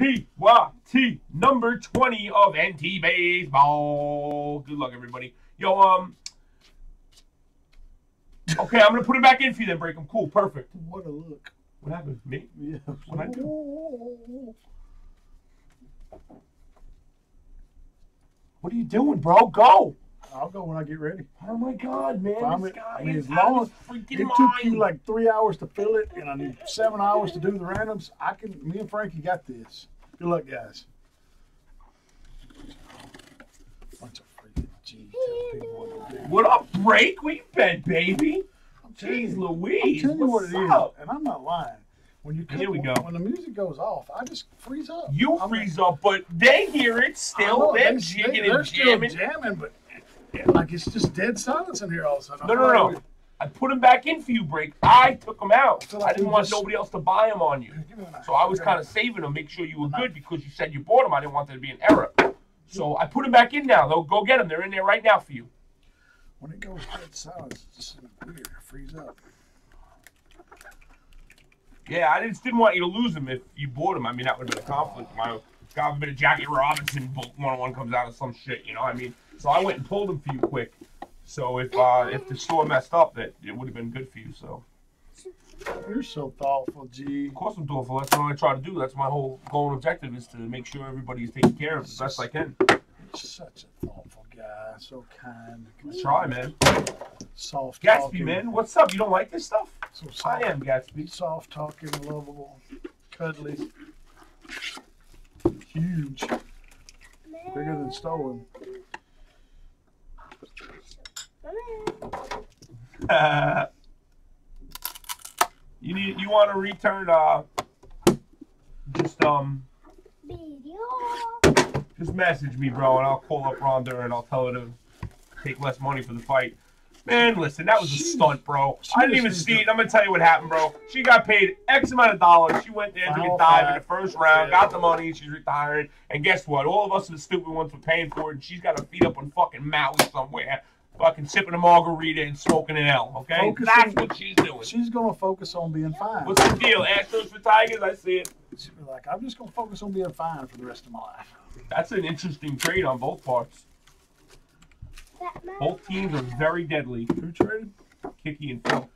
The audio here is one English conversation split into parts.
PYT number 20 of NT Baseball. Good luck, everybody. Yo, um. Okay, I'm gonna put it back in for you then, Break them. Cool, perfect. What a look. What happened? Me? Yeah. What'd I do? What are you doing, bro? Go! I'll go when I get ready. Oh my god, man. I'm- this guy I mean, is as long his It freaking took you like three hours to fill it, and I need seven hours to do the randoms. I can. Me and Frankie got this. Good luck, guys. Bunch of freaking what to do. What up, break? You been, baby? Jeez you- Louise. I'm telling you what it is, up? and I'm not lying. When you Here we go. When the music goes off, I just freeze up. You I'm- freeze up, but they hear it still. know, They're they- jigging they're and still jamming. jamming, but like it's just dead silence in here all of a sudden. No, no, no, no. I put them back in for you, break. I took them out. feel like I didn't want just- nobody else to buy them on you. Give me a knife. So I was Give me a kind of saving them, make sure you were good because you said you bought them. I didn't want there to be an error. So I put them back in now. They'll go get them. They're in there right now for you. When it goes dead silence, it's just weird. I freeze up. Yeah, I just didn't want you to lose them if you bought them. I mean, that would have been a conflict. My God forbid a Jackie Robinson one on one comes out of some shit, you know. what I mean, so I went and pulled them for you quick. So if uh, if the store messed up, that it would have been good for you. So You're so thoughtful, G. of course I'm thoughtful. That's what I try to do. That's my whole goal and objective is to make sure everybody's taken care of as best I can. Such a thoughtful guy. So kind. I try, man. Soft Gatsby, talking. man, what's up? You don't like this stuff? So I soft, am Gatsby. soft talking, lovable, cuddly. Huge. Bigger than Stolen. you need you want to return uh just um just message me bro and I'll call up Rhonda and I'll tell her to take less money for the fight. Man, listen, that was a stunt, bro. I didn't even see it. I'm gonna tell you what happened, bro. She got paid X amount of dollars. She went there, took a dive in the first round, got the money. She's retired, and guess what? All of us are the stupid ones were paying for it. And she's got her feet up on fucking Maui somewhere, fucking sipping a margarita and smoking an L. Okay, Focusing- that's what she's doing. She's gonna focus on being fine. What's the deal? Astros for Tigers? I see it. She'll be like, I'm just gonna focus on being fine for the rest of my life. That's an interesting trade on both parts. Both teams are very deadly. Who traded? Kiki and Phil.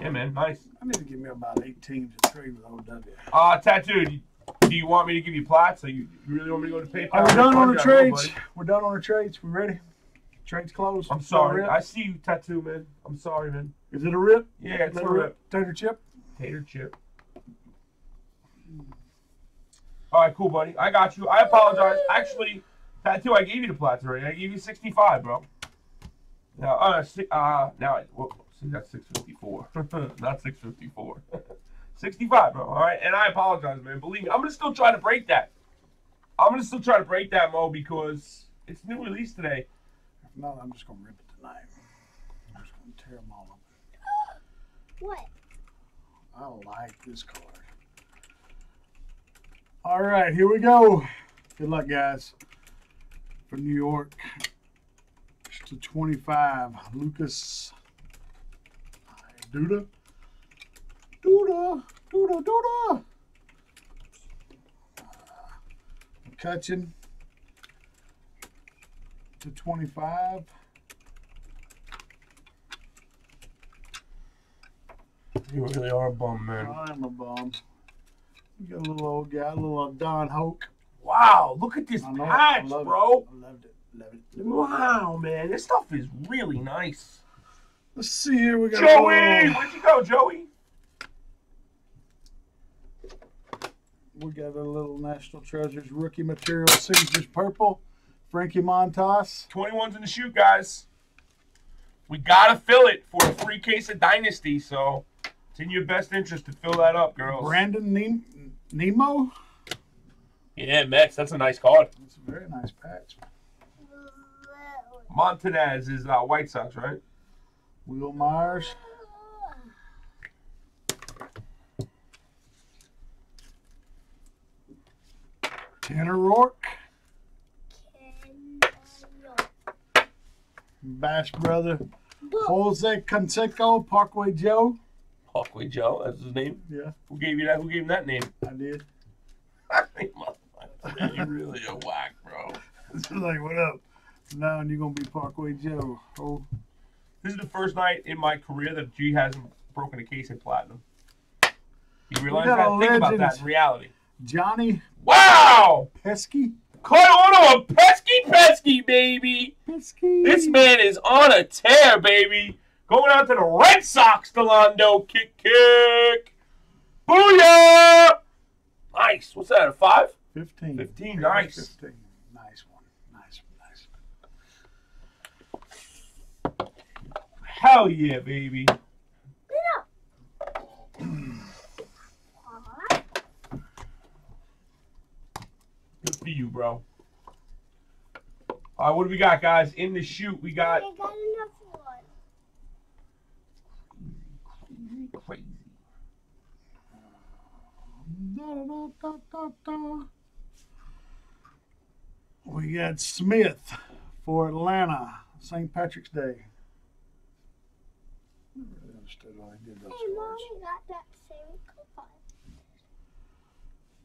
Yeah, man, nice. I need to give me about eight teams to trade with OW. Uh, tattoo. Do you want me to give you plats? Or you, you really want me to go to PayPal? Are we done on the Fuck yeah, I will, trades? We're done on the trades. We ready? Trades closed. I'm Is that a sorry. I see you, tattoo man. I'm sorry, man. Is it a rip? Yeah, it's a Little rip. Tater chip. Tater chip. All right, cool, buddy. I got you. I apologize. Actually, tattoo. I gave you the plats already. I gave you 65, bro. Now, uh, si- uh, now, I, well, see, that's 654, not 654. 65, bro. All right, and I apologize, man. Believe me, I'm gonna still try to break that. I'm gonna still try to break that, Mo, because it's new release today. If not, I'm just gonna rip it tonight. I'm just gonna tear them all up. What? I like this card. All right, here we go. Good luck, guys. For New York to 25, Lucas Duda. Duda, Duda, Duda. McCutcheon to 25. You really are a bum, man. I'm a bum. We got a little old guy, a little old Don Hoak. Wow, look at this know patch, I love bro. It. I loved it. Loved it. Wow, man, this stuff is really nice. Let's see here. We got a Joey, little- where'd you go, Joey? We got a little National Treasures rookie material, Caesar's Purple, Frankie Montas, 21's in the shoot, guys. We gotta fill it for a free case of Dynasty, so it's in your best interest to fill that up, girls. Brandon Nem- Nimmo. Yeah, Max, that's a nice card. That's a very nice patch. Montanez is uh, White Sox, right? Wil Myers, Tanner Roark, Bash Brother, Jose Canseco, Parkway Joe, Parkway Joe, that's his name. Yeah, Who gave you that? Who gave him that name? I did. you really a whack, bro. It's like, what up? Now you're gonna be Parkway Joe. Oh, This is the first night in my career that G hasn't broken a case in platinum. You realize that? Think about that in reality. Johnny Wow! Pesky. Caught on a pesky pesky, baby. Pesky. This man is on a tear, baby. Going out to the Red Sox, Delando. Kick, kick. Booyah! Nice. What's that, a five? 15. 15, nice. 15. Nice one. Nice one. Nice. Hell yeah, baby. Aw, Good for you, bro. All right, what do we got, guys? In the shoot, we I got We got Smith for Atlanta, St. Patrick's Day. Never really understood why he did those Hey, mommy got that same coupon.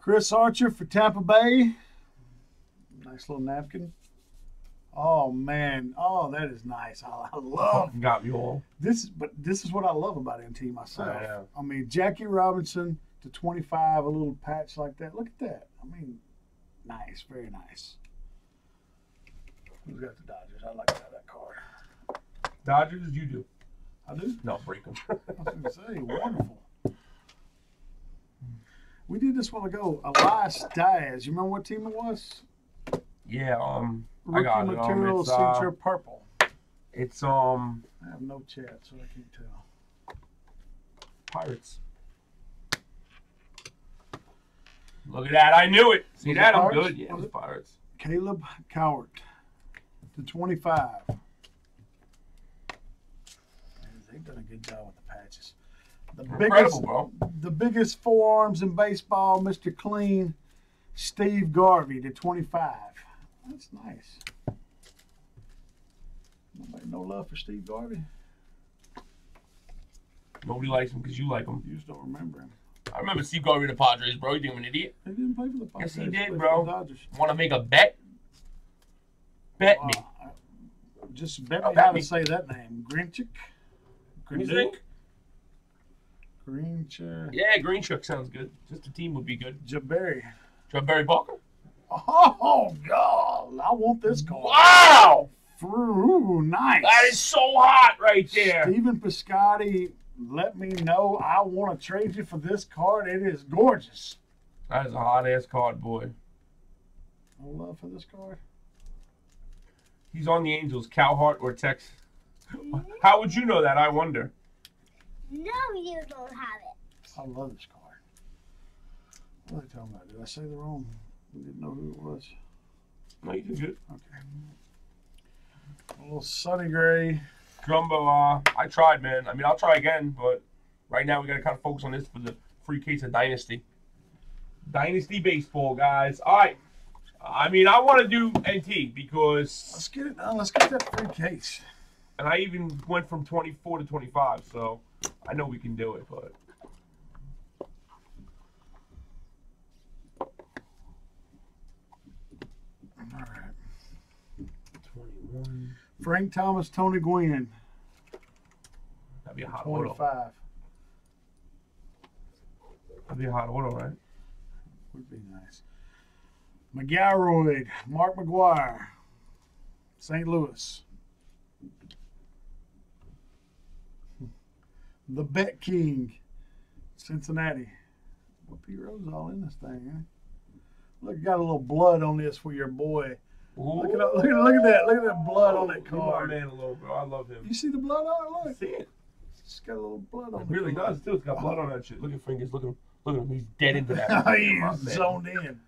Chris Archer for Tampa Bay. Nice little napkin. Oh man, oh that is nice. I, I love Got you all. this, but this is what I love about NT myself. Oh, I. I mean, Jackie Robinson to 25, a little patch like that. Look at that. I mean, nice, very nice. Who's got the Dodgers? I like that, that card. Dodgers, you do. I do. No, break them. I was going to say, wonderful. We did this while ago. Elias Diaz. You remember what team it was? yeah, um, I Rookie got it. Um, material it's, uh, purple. it's um I have no chat, so I can't tell. Pirates. Look at that! I knew it. See Was it that? I'm Pirates? good. Yeah, it Was was it? Pirates. Caleb Cowart to 25. They've done a good job with the patches. The Incredible, biggest, bro. the biggest forearms in baseball, Mr. Clean, Steve Garvey to 25. That's nice. Nobody no love for Steve Garvey. Nobody likes him because you like him. You just don't remember him. I remember Steve Garvey of the Padres, bro. You think I'm an idiot? He didn't play for the Padres. Yes, he did, bro. Want to make a bet? Bet me. Just bet Oh, me bet how me. to say that name. Grinchik? You think? Grinchik. Yeah, Green Chuck sounds good. Just a team would be good. Jabari. Barry Barker. Oh, God. I want this card. Wow, Ooh, nice. that is so hot right there. Stephen Piscotty, let me know. I want to trade you for this card. It is gorgeous. That is a hot ass card, boy. I love for this card. He's on the Angels. Cowart or Tex. How would you know that? I wonder. No, you don't have it. I love this card. What are they talking about? Did I say the wrong? We didn't know who it was. No, you did good. Okay. A little Sonny Gray. Jumbo, uh, I tried, man. I mean, I'll try again, but right now we got to kind of focus on this for the free case of Dynasty. Dynasty baseball, guys. All right. I mean, I want to do NT because, Let's get it done. Let's get that free case. and I even went from 24 to 25, so I know we can do it, but. All right. 21. Frank Thomas, Tony Gwynn, That'd be a hot auto. 25. That'd be a hot auto, right? Would be nice. McGarroyd, Mark McGwire, St. Louis. The Bet King, Cincinnati. Well, P. Rose all in this thing, huh? Look, you got a little blood on this for your boy. Look at, that- look at look at that! Look at that blood on that card. man a little, bro. I love him. You see the blood on it? Look, See it? It's got a little blood on It the really card. does, too. It's got blood on that shit. Look at fingers. Look at him. Look at him. He's dead into that. He's My man. zoned in.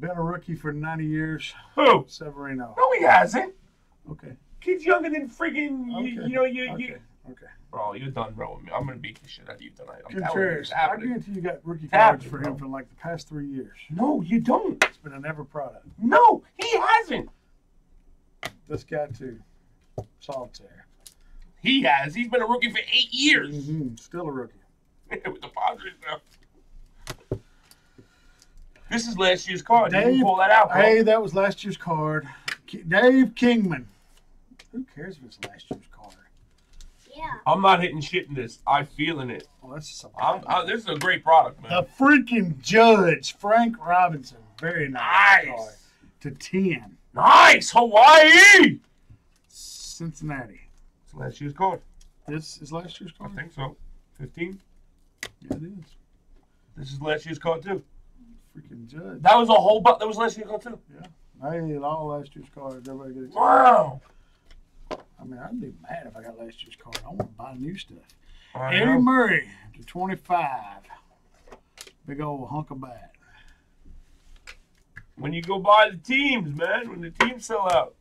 Been a rookie for 90 years. Who? Severino. No, he hasn't. Okay. Kid's younger than friggin' Okay. you, you know you, okay. you Okay. bro. You're done, bro. I'm gonna beat the shit out of you tonight. I'm telling you, Contreras. it's I happening. guarantee you got rookie happening, cards for bro. him for like the past three years. No, you don't. It's been a never product. No, he hasn't. This guy too. Solitaire. He has. He's been a rookie for eight years. hmm Still a rookie. with the Padres now. This is last year's card. you Dave, can pull that out, bro. Hey, that was last year's card. Dave Kingman. Who cares if it's last year's card? Yeah. I'm not hitting shit in this. I'm feeling it. Oh, that's just a I'm, I, this is a great product, man. The freaking judge, Frank Robinson. Very nice. Nice. To 10. Nice, Hawaii. Cincinnati. Last year's card. This is last year's I card? think so. 15. Yeah, it is. This is last year's card too. Freaking judge. That was a whole but. That was last year's card too. Yeah, I Hey, all last year's cards. Everybody get excited. Wow. I mean, I'd be mad if I got last year's card. I want to buy new stuff. I Eddie know. Murray to 25. Big old hunk of bat. When you go buy the teams, man. When the teams sell out.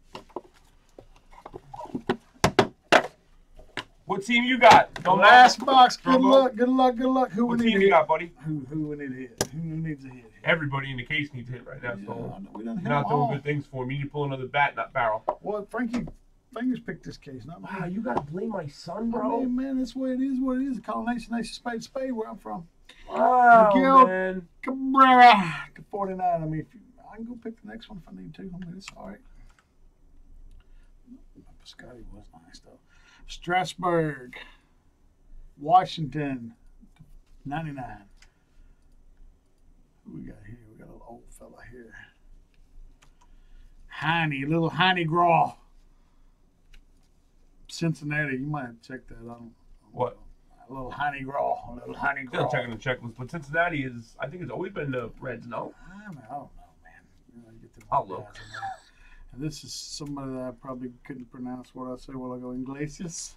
What team you got? The Don't last box. Good Struggle. luck. Good luck. Good luck. Who What we need team you got, buddy? Who, who we need to hit? Who needs a hit? Everybody in the case needs a hit right now. Yeah, So we done hit you're not doing all. good things for me. You need to pull another bat, not barrel. Well, Frankie Fingers picked this case, not me. Wow, you gotta blame my son, I bro. mean, man, that's what it is. What it is. Call nation, nation, spade, spade. Where I'm from. Wow, Miguel man. Cabrera to 49. I mean, if you, I can go pick the next one if I need to. I mean, it's all right. Scotty was nice though. Strasburg, Washington, 99. Who we got here? We got a little old fella here. Heine, little Heinie Groh. Cincinnati, you might have checked that. I don't. What? A little Heinie Groh, a little honey Heine Still checking the checklist, but Cincinnati is. I think it's always been the Reds. No. I, mean, I don't know, man. You know, you get the I'll look. In there. And this is somebody that I probably couldn't pronounce what I say while I go Iglesias.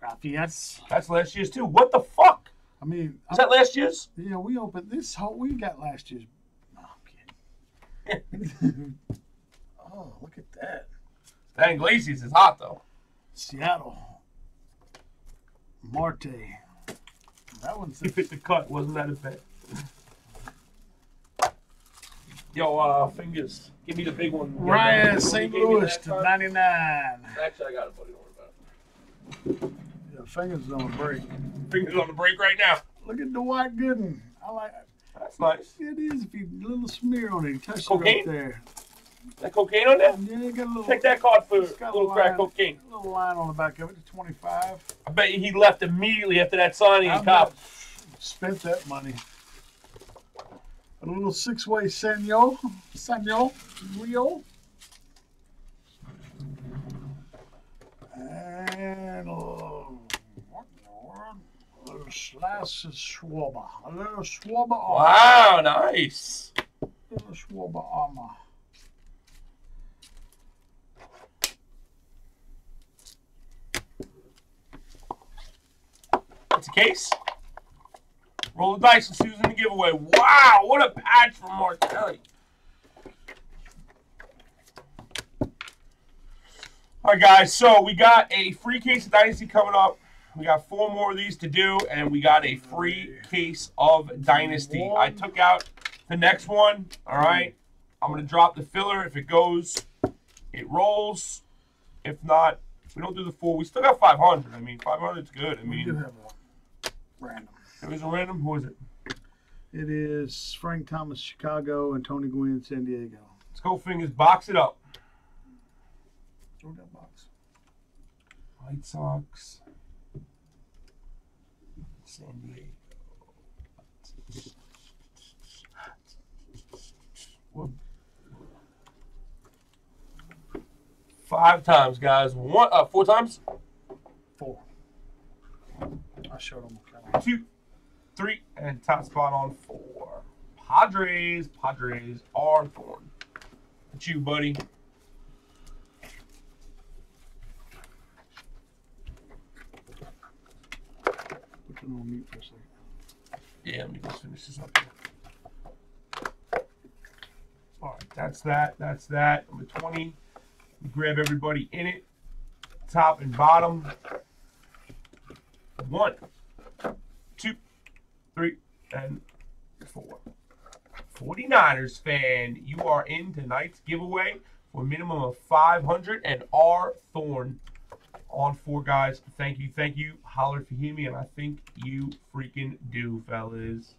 Gracias. That's last year's too. What the fuck? I mean, Is that last year's? yeah, we opened this whole. We got last year's. No, I'm kidding. oh, look at that. That Iglesias is hot though. Seattle. Marte. That one's He fit the cut. Wasn't that a bet? Yo, uh, fingers. Give me the big one. Ryan You St. Louis that to time? 99. Actually, I got it, buddy. Don't worry about it. Yeah, fingers is on the break. it. Fingers on the break right now. Look at Dwight Gooden. I like That's nice. it. Is if you a little smear on it, you touch it Cocaine? right there. That cocaine on there? Yeah, you got a little, Check that card for a It's got a little crack line. cocaine. little line on the back of it. to 25. I bet you he left immediately after that signing I in cop. spent that money. A little six-way senor, senor, Rio. And a little, what in? A little slice of Schwarber. A little Schwarber armor. Wow, nice. A little Schwarber armor. It's a case. Roll the dice and see who's in the giveaway. Wow, what a patch from Martelli. All right, guys. So we got a free case of Dynasty coming up. We got four more of these to do, and we got a free case of Dynasty. I took out the next one. All right. I'm gonna drop the filler. If it goes, it rolls. If not, we don't do the four. We still got 500. I mean, 500 is good. I mean, We do have one. Random. It was a random. Who is it? It is Frank Thomas, Chicago, and Tony Gwynn, San Diego. Let's go, fingers. Box it up. Throw that box. White Sox. San Diego. Five times, guys. One, uh, four times. Four. I showed them. Two, three, and top spot on four. Padres. Padres are thorn. It's you, buddy. Put it on mute for a second. Yeah, let me just finish this up. Here. All right, that's that. That's that. Number 20. We grab everybody in it. Top and bottom. One, three, and four. 49ers fan, you are in tonight's giveaway for a minimum of 500 and R Thorn. on four guys. Thank you, thank you. Holler me, and I think you freaking do, fellas.